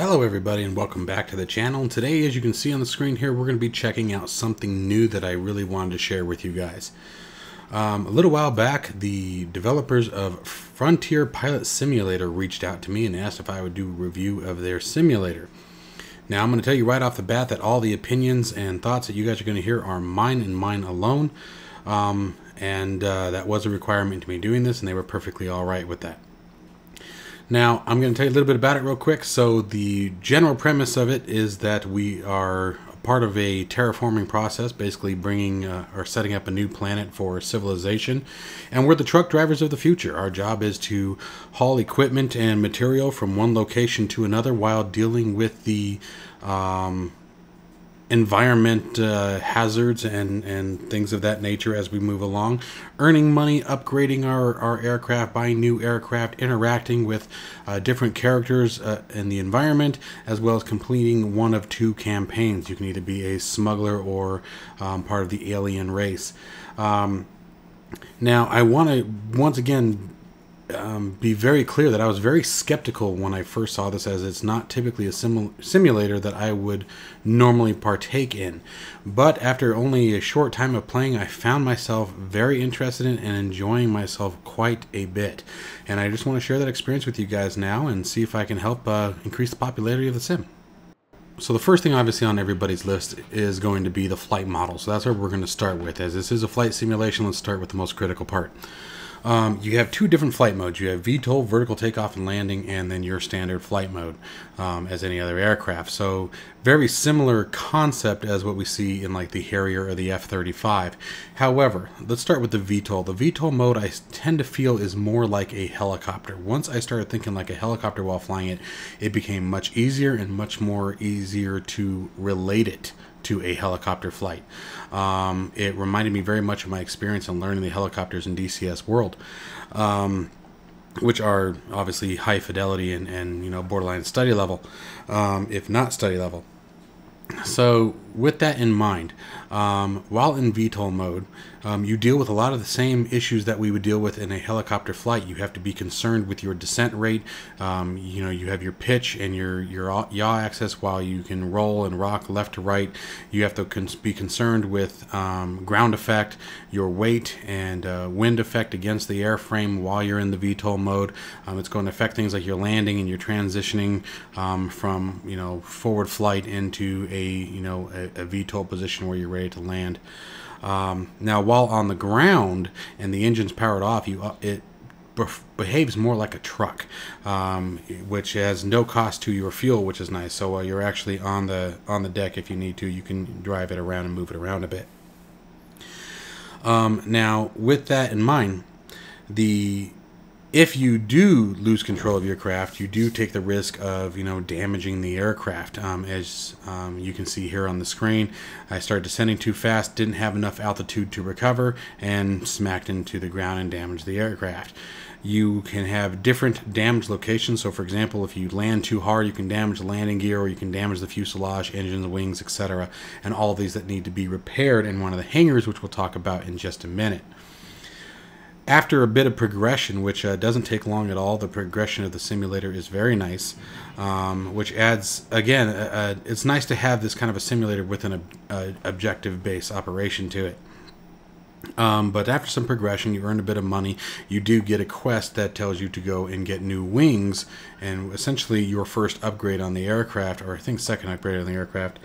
Hello everybody and welcome back to the channel. Today, as you can see on the screen here, we're going to be checking out something new that I really wanted to share with you guys. Um, a little while back, the developers of Frontier Pilot Simulator reached out to me and asked if I would do a review of their simulator. Now, I'm going to tell you right off the bat that all the opinions and thoughts that you guys are going to hear are mine and mine alone. Um, and uh, that was a requirement to me doing this, and they were perfectly all right with that. Now, I'm going to tell you a little bit about it real quick. So, the general premise of it is that we are part of a terraforming process, basically bringing uh, or setting up a new planet for civilization. And we're the truck drivers of the future. Our job is to haul equipment and material from one location to another while dealing with the um, environment uh, hazards and, and things of that nature as we move along. Earning money, upgrading our, our aircraft, buying new aircraft, interacting with uh, different characters uh, in the environment, as well as completing one of two campaigns. You can either be a smuggler or um, part of the alien race. Um, now, I want to once again um, be very clear that I was very skeptical when I first saw this, as it's not typically a sim- simulator that I would normally partake in. But after only a short time of playing, I found myself very interested in and enjoying myself quite a bit. And I just want to share that experience with you guys now and see if I can help uh, increase the popularity of the sim. So the first thing obviously on everybody's list is going to be the flight model. So that's where we're going to start with. As this is a flight simulation, let's start with the most critical part. Um, you have two different flight modes. You have VTOL, vertical takeoff and landing, and then your standard flight mode um, as any other aircraft. So very similar concept as what we see in like the Harrier or the F-35. However, let's start with the VTOL. The VTOL mode I tend to feel is more like a helicopter. Once I started thinking like a helicopter while flying it, it became much easier and much more easier to relate it to a helicopter flight. Um, it reminded me very much of my experience in learning the helicopters in DCS World, um, which are obviously high fidelity and, and you know borderline study level, um, if not study level. So, with that in mind, um, while in VTOL mode, um, you deal with a lot of the same issues that we would deal with in a helicopter flight. You have to be concerned with your descent rate. Um, you know, you have your pitch and your your yaw axis while you can roll and rock left to right. You have to con- be concerned with um, ground effect, your weight, and uh, wind effect against the airframe while you're in the VTOL mode. Um, it's going to affect things like your landing and your transitioning um, from you know forward flight into a you know a, a VTOL position where you're ready to land. Um, now, while on the ground and the engine's powered off, you uh, it behaves more like a truck, um, which has no cost to your fuel, which is nice. So while you're actually on the on the deck, if you need to, you can drive it around and move it around a bit. Um, now, with that in mind, the if you do lose control of your craft, you do take the risk of you know damaging the aircraft. Um, as um, you can see here on the screen, I started descending too fast, didn't have enough altitude to recover, and smacked into the ground and damaged the aircraft. You can have different damage locations. So, for example, if you land too hard, you can damage the landing gear, or you can damage the fuselage, engines, wings, etc., and all of these that need to be repaired in one of the hangars, which we'll talk about in just a minute after a bit of progression, which uh, doesn't take long at all, the progression of the simulator is very nice, um, which adds, again, uh, uh it's nice to have this kind of a simulator with an ob objective based operation to it. Um, but after some progression, you earn a bit of money. You do get a quest that tells you to go and get new wings, and essentially your first upgrade on the aircraft, or I think second upgrade on the aircraft,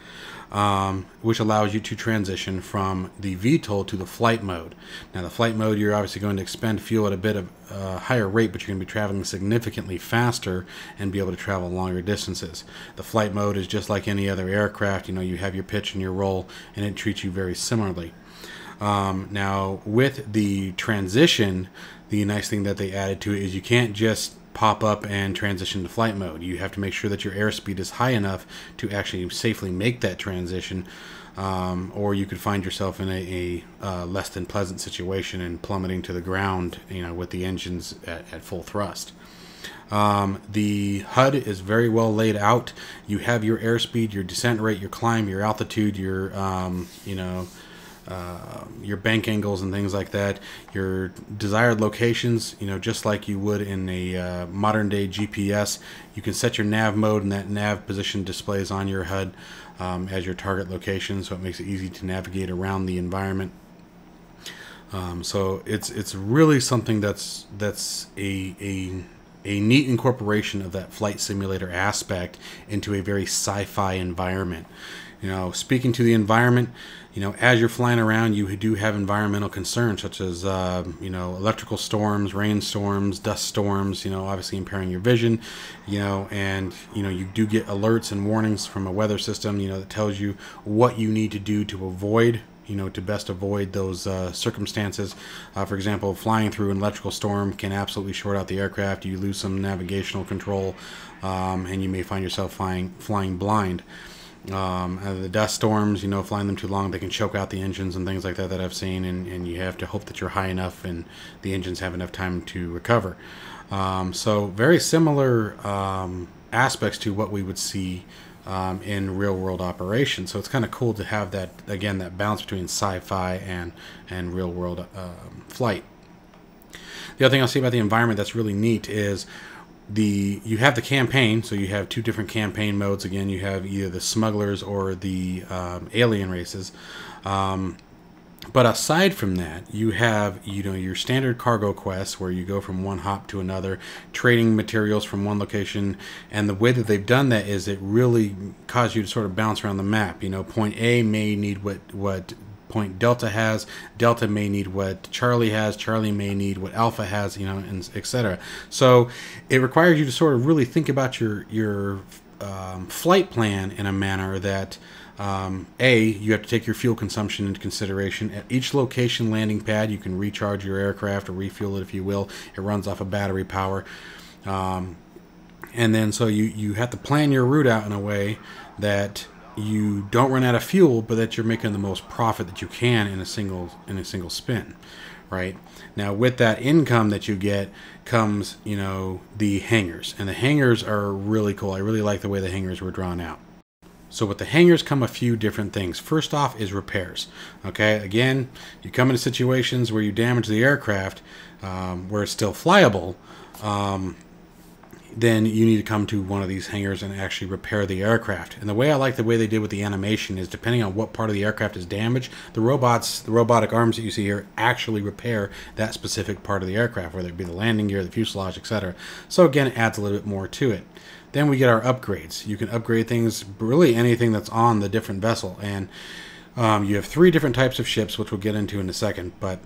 um, which allows you to transition from the VTOL to the flight mode. Now, the flight mode, you're obviously going to expend fuel at a bit of a uh, higher rate, but you're going to be traveling significantly faster and be able to travel longer distances. The flight mode is just like any other aircraft. You know, you have your pitch and your roll, and it treats you very similarly. Um, now, with the transition, the nice thing that they added to it is you can't just pop up and transition to flight mode. You have to make sure that your airspeed is high enough to actually safely make that transition, um, or you could find yourself in a, a uh, less than pleasant situation and plummeting to the ground, you know, with the engines at, at full thrust. Um, the HUD is very well laid out. You have your airspeed, your descent rate, your climb, your altitude, your um, you know uh, your bank angles and things like that, your desired locations, you know, just like you would in a uh, modern day GPS, you can set your nav mode and that nav position displays on your HUD um, as your target location, so it makes it easy to navigate around the environment. Um, so it's it's really something that's that's a, a a neat incorporation of that flight simulator aspect into a very sci-fi environment. You know, speaking to the environment, you know, as you're flying around, you do have environmental concerns such as, uh, you know, electrical storms, rainstorms, dust storms, you know, obviously impairing your vision, you know, and, you know, you do get alerts and warnings from a weather system, you know, that tells you what you need to do to avoid you know to best avoid those uh, circumstances. Uh, for example, flying through an electrical storm can absolutely short out the aircraft. You lose some navigational control, um, and you may find yourself flying flying blind. Um, the dust storms, you know, flying them too long, they can choke out the engines and things like that that I've seen, and, and you have to hope that you're high enough and the engines have enough time to recover. Um, so, very similar um, aspects to what we would see um, in real world operations. So, it's kind of cool to have that, again, that balance between sci fi and, and real world uh, flight. The other thing I'll say about the environment that's really neat is the you have the campaign so you have two different campaign modes. Again you have either the smugglers or the um, alien races. Um, but aside from that you have you know your standard cargo quests where you go from one hop to another trading materials from one location. And the way that they've done that is it really caused you to sort of bounce around the map. You know point a may need what what point Delta has. Delta may need what Charlie has. Charlie may need what Alpha has, you know, and etc. So it requires you to sort of really think about your your um, flight plan in a manner that um, a you have to take your fuel consumption into consideration. At each location landing pad, you can recharge your aircraft or refuel it if you will. It runs off of battery power. Um, and then so you you have to plan your route out in a way that you don't run out of fuel, but that you're making the most profit that you can in a single in a single spin, right? Now, with that income that you get comes, you know, the hangars. and the hangars are really cool. I really like the way the hangars were drawn out. So with the hangars come a few different things. First off is repairs. Okay, again, you come into situations where you damage the aircraft um, where it's still flyable. Um, then you need to come to one of these hangars and actually repair the aircraft. And the way I like the way they did with the animation is depending on what part of the aircraft is damaged, the robots, the robotic arms that you see here actually repair that specific part of the aircraft, whether it be the landing gear, the fuselage, etc. So again, it adds a little bit more to it. Then we get our upgrades. You can upgrade things, really anything that's on the different vessel. And um, you have three different types of ships, which we'll get into in a second. But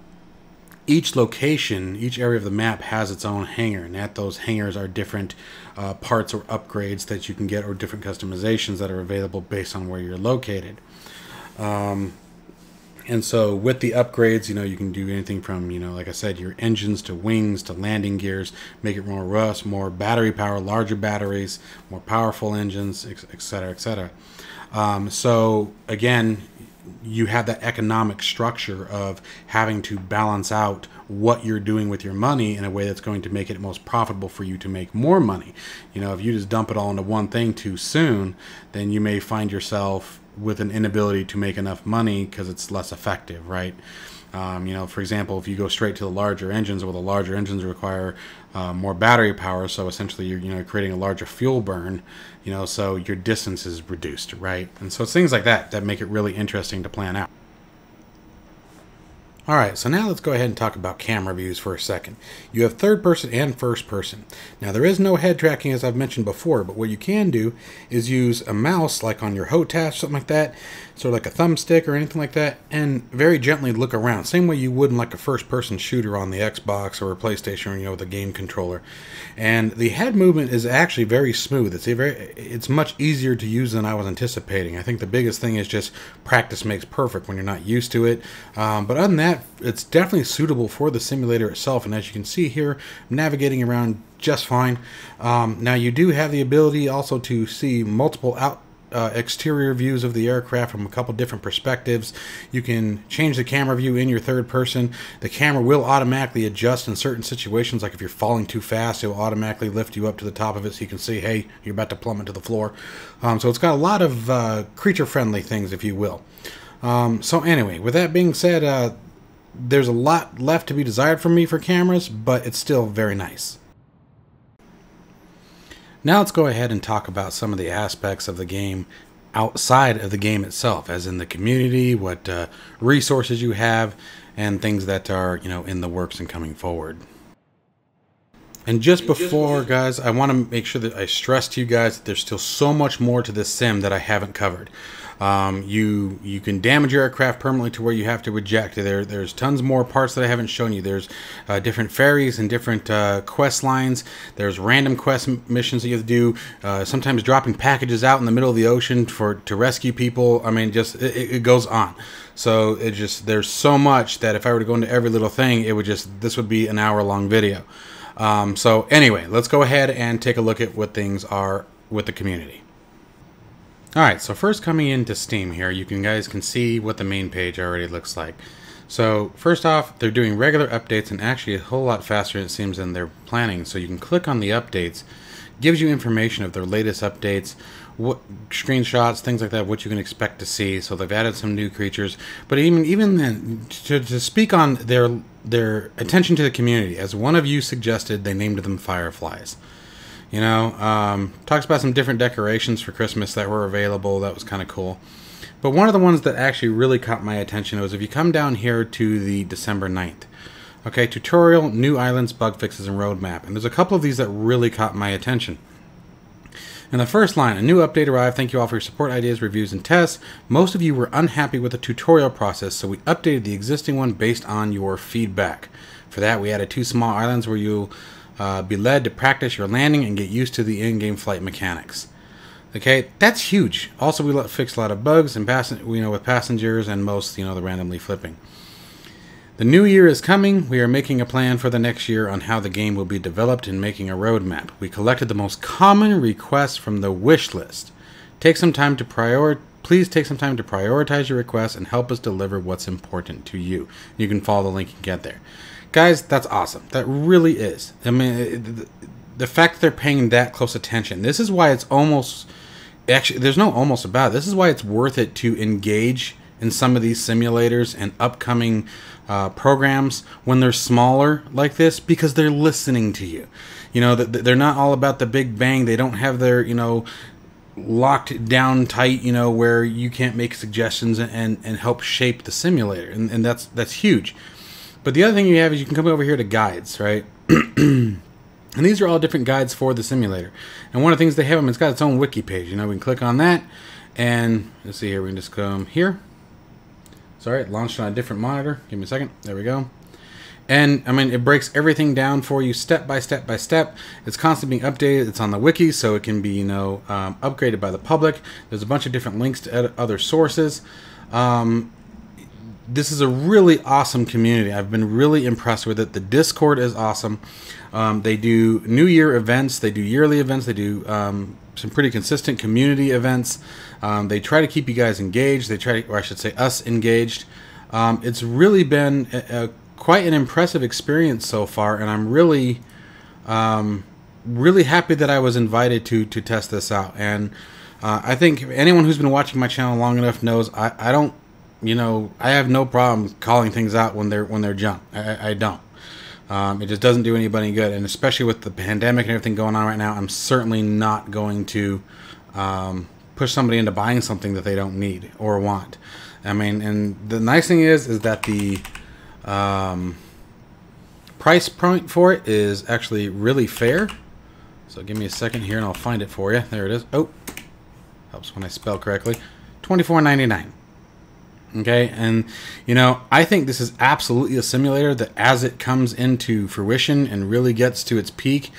each location, each area of the map has its own hangar, and at those hangars are different uh, parts or upgrades that you can get, or different customizations that are available based on where you're located. Um, and so with the upgrades, you know, you can do anything from, you know, like I said, your engines to wings to landing gears, make it more rust, more battery power, larger batteries, more powerful engines, et cetera, et cetera. Um, so again, you have that economic structure of having to balance out what you're doing with your money in a way that's going to make it most profitable for you to make more money. You know, if you just dump it all into one thing too soon, then you may find yourself with an inability to make enough money because it's less effective, right? Um, you know, for example, if you go straight to the larger engines, well, the larger engines require uh, more battery power, so essentially you're you know creating a larger fuel burn. You know, so your distance is reduced, right? And so it's things like that that make it really interesting to plan out. Alright, so now let's go ahead and talk about camera views for a second. You have third person and first person. Now there is no head tracking as I've mentioned before, but what you can do is use a mouse like on your HOTAS, something like that, sort of like a thumbstick or anything like that, and very gently look around. Same way you would in like a first person shooter on the Xbox or a PlayStation, you know, with a game controller. And the head movement is actually very smooth. It's very it's much easier to use than I was anticipating. I think the biggest thing is just practice makes perfect when you're not used to it. Um, but other than that, it's definitely suitable for the simulator itself. And as you can see here, I'm navigating around just fine. Um, now you do have the ability also to see multiple out uh, exterior views of the aircraft from a couple different perspectives. You can change the camera view in your third person. The camera will automatically adjust in certain situations, like if you're falling too fast, it will automatically lift you up to the top of it so you can see, hey, you're about to plummet to the floor. Um, so it's got a lot of uh, creature friendly things, if you will. Um, so anyway, with that being said, uh, there's a lot left to be desired from me for cameras, but it's still very nice. Now let's go ahead and talk about some of the aspects of the game outside of the game itself, as in the community, what uh, resources you have, and things that are you know in the works and coming forward. And just before, guys, I want to make sure that I stress to you guys that there's still so much more to this sim that I haven't covered. Um, you you can damage your aircraft permanently to where you have to eject. There there's tons more parts that I haven't shown you. There's uh, different ferries and different uh, quest lines. There's random quest missions that you have to do. Uh, sometimes dropping packages out in the middle of the ocean for to rescue people. I mean, just it, it goes on. So it just there's so much that if I were to go into every little thing, it would just this would be an hour long video. Um, so anyway, let's go ahead and take a look at what things are with the community. Alright, so first coming into Steam here, you can guys can see what the main page already looks like. So first off, they're doing regular updates and actually a whole lot faster it seems than they're planning. So you can click on the updates, gives you information of their latest updates, what screenshots, things like that, what you can expect to see. So they've added some new creatures, but even even then, to, to speak on their their attention to the community, as one of you suggested, they named them fireflies. You know, um, talks about some different decorations for Christmas that were available. That was kind of cool. But one of the ones that actually really caught my attention was if you come down here to the December 9th. Okay, tutorial, new islands, bug fixes, and roadmap. And there's a couple of these that really caught my attention. In the first line, a new update arrived. Thank you all for your support, ideas, reviews, and tests. Most of you were unhappy with the tutorial process, so we updated the existing one based on your feedback. For that, we added two small islands where you'll uh, be led to practice your landing and get used to the in-game flight mechanics. Okay, that's huge. Also, we fixed a lot of bugs and passen- you know with passengers and most you know the randomly flipping. The new year is coming. We are making a plan for the next year on how the game will be developed and making a roadmap. We collected the most common requests from the wish list. Take some time to prior. Please take some time to prioritize your requests and help us deliver what's important to you. You can follow the link and get there guys, that's awesome. That really is. I mean, the fact that they're paying that close attention. This is why it's almost actually there's no almost about it. This is why it's worth it to engage in some of these simulators and upcoming uh, programs when they're smaller like this because they're listening to you. You know, they're not all about the big bang. They don't have their, you know, locked down tight, you know, where you can't make suggestions and, and help shape the simulator. And, and that's that's huge. But the other thing you have is you can come over here to guides, right? and these are all different guides for the simulator. And one of the things they have them, it's got its own wiki page. You know, we can click on that, and let's see here. We can just come here. Sorry, it launched on a different monitor. Give me a second. There we go. And I mean, it breaks everything down for you step by step by step. It's constantly being updated. It's on the wiki, so it can be you know um, upgraded by the public. There's a bunch of different links to other sources. Um, this is a really awesome community. I've been really impressed with it. The Discord is awesome. Um, they do New Year events, they do yearly events, they do um, some pretty consistent community events. Um, they try to keep you guys engaged. They try to, or I should say, us engaged. Um, it's really been a, a, quite an impressive experience so far, and I'm really, um, really happy that I was invited to to test this out. And uh, I think anyone who's been watching my channel long enough knows I, I don't you know, I have no problem calling things out when they're when they're junk. I, I don't. Um, it just doesn't do anybody good, and especially with the pandemic and everything going on right now, I'm certainly not going to um, push somebody into buying something that they don't need or want. I mean, and the nice thing is, is that the um, price point for it is actually really fair. So give me a second here, and I'll find it for you. There it is. Oh, helps when I spell correctly. Twenty-four ninety-nine. Okay, and you know, I think this is absolutely a simulator that as it comes into fruition and really gets to its peak,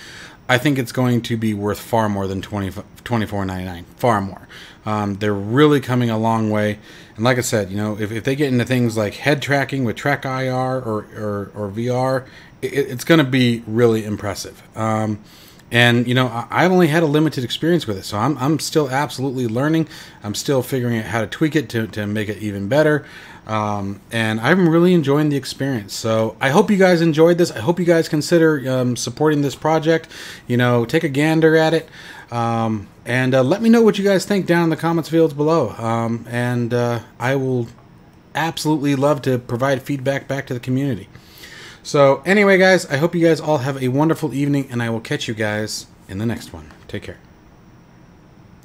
I think it's going to be worth far more than 20, $24.99. Far more. Um, they're really coming a long way. And like I said, you know, if, if they get into things like head tracking with TrackIR or, or, or VR, it, it's going to be really impressive. Um, and you know i've only had a limited experience with it so i'm, I'm still absolutely learning. I'm still figuring out how to tweak it to, to make it even better. Um, and i'm really enjoying the experience. So i hope you guys enjoyed this. I hope you guys consider um, supporting this project. You know take a gander at it. Um, and uh, let me know what you guys think down in the comments fields below. Um, and uh, i will absolutely love to provide feedback back to the community. So, anyway, guys, I hope you guys all have a wonderful evening, and I will catch you guys in the next one. Take care.